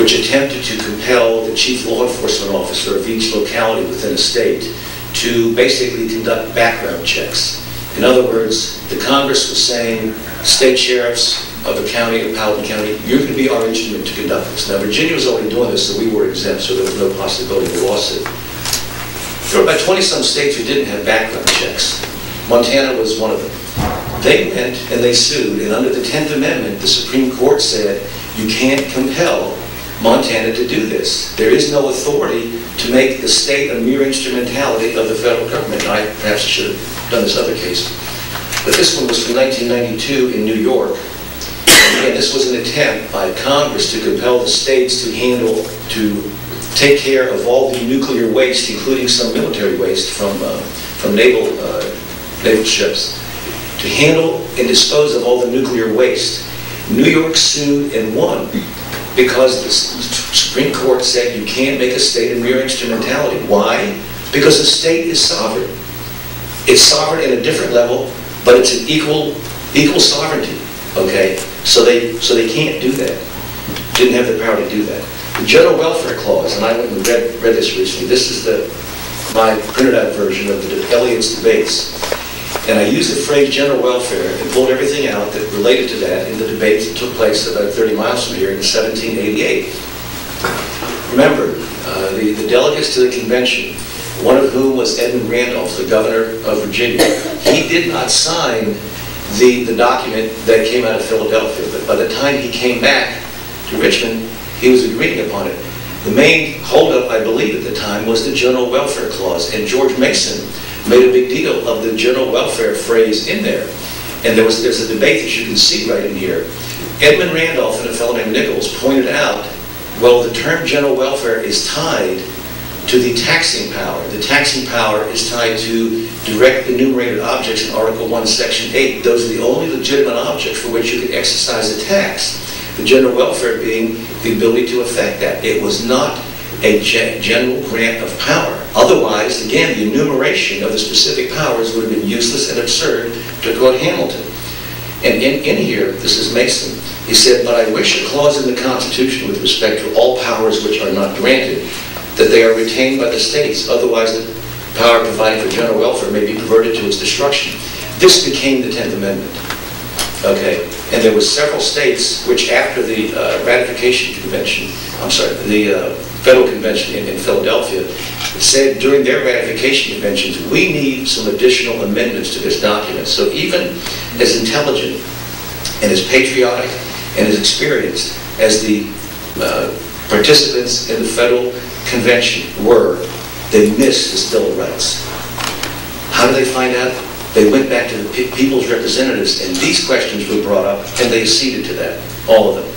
which attempted to compel the chief law enforcement officer of each locality within a state to basically conduct background checks. In other words, the Congress was saying, state sheriffs of the county, of Powell County, you're going to be our instrument to conduct this. Now, Virginia was already doing this, so we were exempt, so there was no possibility of a lawsuit. There were about 20-some states who didn't have background checks. Montana was one of them. They went and they sued, and under the 10th Amendment, the Supreme Court said, you can't compel Montana to do this. There is no authority to make the state a mere instrumentality of the federal government. I perhaps should have done this other case. But this one was from 1992 in New York. And this was an attempt by Congress to compel the states to handle, to take care of all the nuclear waste, including some military waste from, uh, from naval, uh, naval ships, to handle and dispose of all the nuclear waste. New York sued and won because the Supreme Court said you can't make a state a mere instrumentality. Why? Because the state is sovereign. It's sovereign at a different level, but it's an equal equal sovereignty. Okay, so they so they can't do that. Didn't have the power to do that. The General Welfare Clause, and I went and read, read this recently. This is the my printed out version of the Elliot's debates. And I used the phrase general welfare and pulled everything out that related to that in the debates that took place about 30 miles from here in 1788. Remember, uh, the, the delegates to the convention, one of whom was Edmund Randolph, the governor of Virginia, he did not sign the, the document that came out of Philadelphia. But by the time he came back to Richmond, he was agreeing upon it. The main holdup, I believe, at the time was the General Welfare Clause. And George Mason made a big deal of the general welfare phrase in there. And there was there's a debate that you can see right in here. Edmund Randolph and a fellow named Nicholas pointed out, well, the term general welfare is tied to the taxing power. The taxing power is tied to direct enumerated objects in Article 1, Section 8. Those are the only legitimate objects for which you can exercise a tax. The general welfare being the ability to affect that. It was not a general grant of power. Otherwise, again, the enumeration of the specific powers would have been useless and absurd to quote Hamilton. And in, in here, this is Mason, he said, but I wish a clause in the Constitution with respect to all powers which are not granted, that they are retained by the states. Otherwise, the power provided for general welfare may be perverted to its destruction. This became the 10th Amendment. Okay, and there were several states which after the uh, ratification convention, I'm sorry, the uh, Federal Convention in, in, Philadelphia said during their ratification conventions, we need some additional amendments to this document. So even as intelligent and as patriotic and as experienced as the uh, participants in the Federal Convention were, they missed the Bill of Rights. How did they find out? They went back to the pe people's representatives, and these questions were brought up, and they acceded to that, all of them.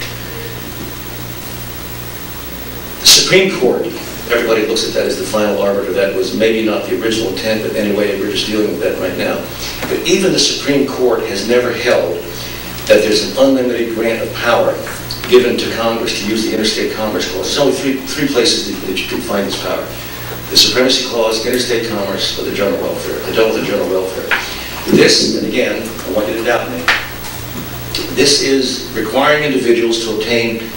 The Supreme Court, everybody looks at that as the final arbiter. That was maybe not the original intent, but anyway, we're just dealing with that right now. But even the Supreme Court has never held that there's an unlimited grant of power given to Congress to use the Interstate Commerce Clause. There's only three, three places that, you can find this power the Supremacy Clause, interstate commerce, or the general welfare, the double the general welfare. This, and again, I want you to doubt me, this is requiring individuals to obtain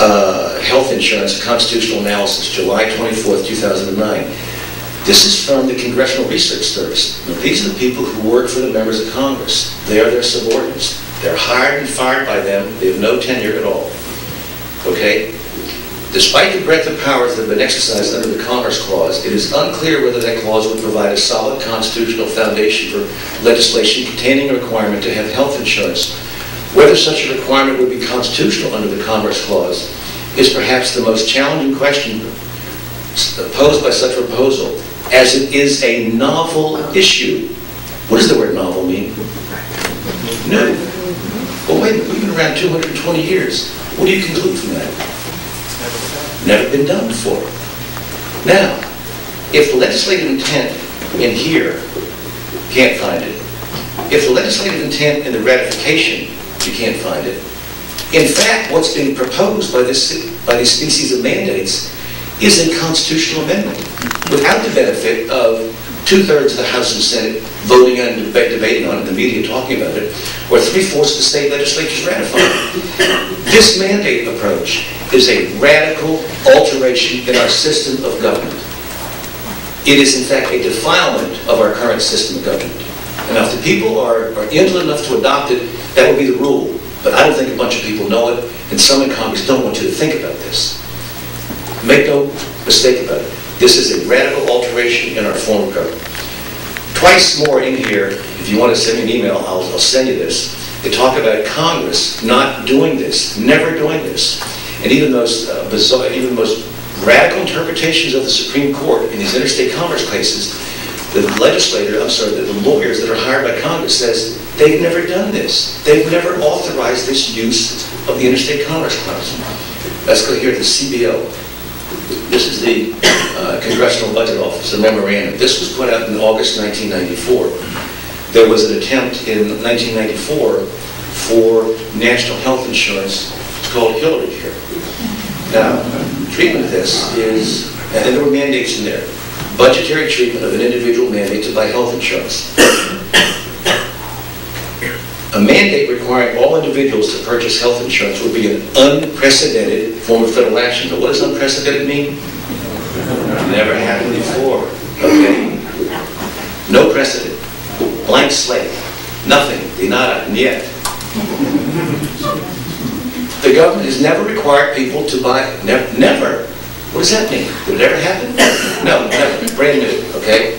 uh, health insurance, constitutional analysis, July 24th, 2009. This is from the Congressional Research Service. Now, these are the people who work for the members of Congress. They are their subordinates. They're hired and fired by them. They have no tenure at all. Okay? Despite the breadth of powers that have been exercised under the Commerce Clause, it is unclear whether that clause would provide a solid constitutional foundation for legislation containing a requirement to have health insurance. Whether such a requirement would be constitutional under the Commerce Clause is perhaps the most challenging question posed by such a proposal, as it is a novel issue. What does the word novel mean? New. Well, wait, we've been around 220 years. What do you conclude from that? Never been done before. Now, if the legislative intent in here, can't find it. If the legislative intent in the ratification, you can't find it. In fact, what's being proposed by this by these species of mandates is a constitutional amendment without the benefit of two-thirds of the House and Senate voting on and debating on it, the media talking about it, or three-fourths of the state legislatures ratifying it. This mandate approach is a radical alteration in our system of government. It is in fact a defilement of our current system of government. Now, if the people are, are indolent enough to adopt it, that will be the rule. But I don't think a bunch of people know it, and some in Congress don't want you to think about this. Make no mistake about it. This is a radical alteration in our form of government. Twice more in here, if you want to send me an email, I'll, I'll send you this. They talk about Congress not doing this, never doing this. And even those uh, bizarre, even the most radical interpretations of the Supreme Court in these interstate commerce cases, the legislator, I'm sorry, the, lawyers that are hired by Congress says they've never done this. They've never authorized this use of the interstate commerce clause. Let's go here to the CBO. This is the uh, Congressional Budget Office, a memorandum. This was put out in August 1994. There was an attempt in 1994 for national health insurance. It's called Hillary Care. Now, treatment of this is, and there were mandates in there, budgetary treatment of an individual mandate to buy health insurance. A mandate requiring all individuals to purchase health insurance would be an unprecedented form of federal action. But what does unprecedented mean? Never happened before, okay? No precedent. Blank slate. Nothing. Nada. Niet. The government has never required people to buy, never, never. What does that mean? Did it ever happen? No, never. Brand new, okay?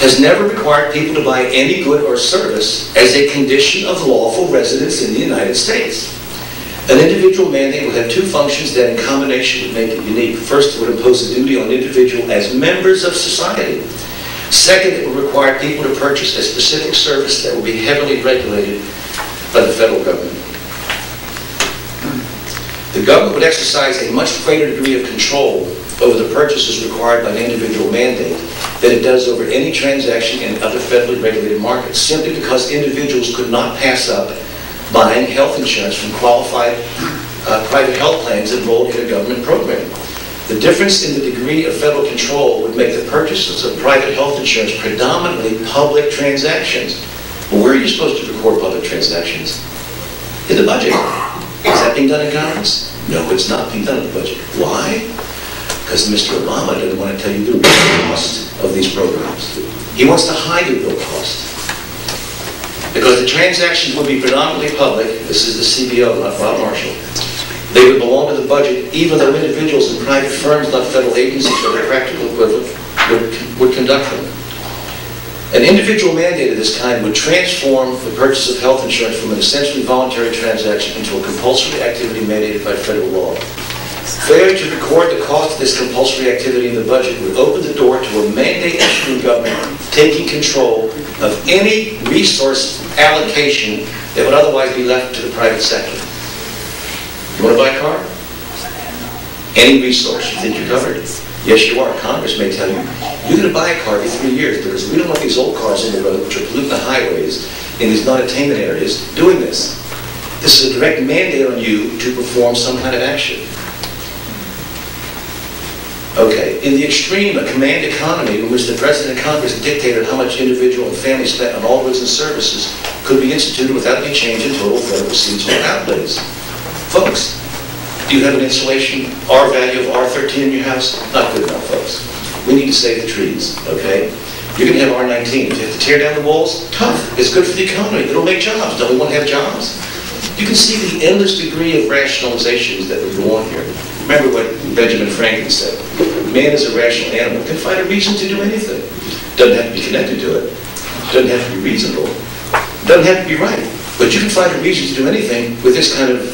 Has never required people to buy any good or service as a condition of lawful residence in the United States. An individual mandate would have two functions that in combination would make it unique. First, it would impose a duty on individuals as members of society. Second, it would require people to purchase a specific service that would be heavily regulated by the federal government. The government would exercise a much greater degree of control over the purchases required by an individual mandate than it does over any transaction in other federally regulated markets, simply because individuals could not pass up buying health insurance from qualified uh, private health plans enrolled in a government program. The difference in the degree of federal control would make the purchases of private health insurance predominantly public transactions. Well, where are you supposed to record public transactions? In the budget. Is that being done in Congress? No, it's not being done in the budget. Why? Because Mr. Obama doesn't want to tell you the real cost of these programs. He wants to hide the real cost. Because the transactions would be predominantly public, this is the CBO, not Bob Marshall. They would belong to the budget, even though individuals and private firms, not federal agencies or their practical equivalent, would, would conduct them. An individual mandate of this kind would transform the purchase of health insurance from an essentially voluntary transaction into a compulsory activity mandated by federal law. Failure to record the cost of this compulsory activity in the budget would open the door to a mandate-issuing government taking control of any resource allocation that would otherwise be left to the private sector. You want to buy a car? Any resource, you think you're covered? Yes, you are. Congress may tell you, you're going to buy a car every three years because we don't want these old cars in the road which are polluting the highways in these non-attainment areas doing this. This is a direct mandate on you to perform some kind of action. Okay, in the extreme, a command economy in which the President and Congress dictated how much individual and family spent on all goods and services could be instituted without any change in total federal receipts or outlays. Folks, do you have an insulation R value of R13 in your house? Not good enough, folks. We need to save the trees, okay? You're going to have R19. If you have to tear down the walls, tough. It's good for the economy. It'll make jobs. Don't we want to have jobs? You can see the endless degree of rationalizations that would go on here. Remember what Benjamin Franklin said. Man is a rational animal. Can find a reason to do anything. Doesn't have to be connected to it. Doesn't have to be reasonable. Doesn't have to be right. But you can find a reason to do anything with this kind of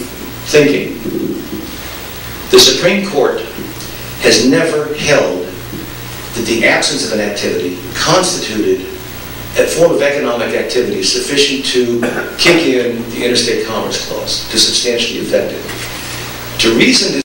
thinking. The Supreme Court has never held that the absence of an activity constituted a form of economic activity sufficient to kick in the Interstate Commerce Clause, to substantially affect it. To reason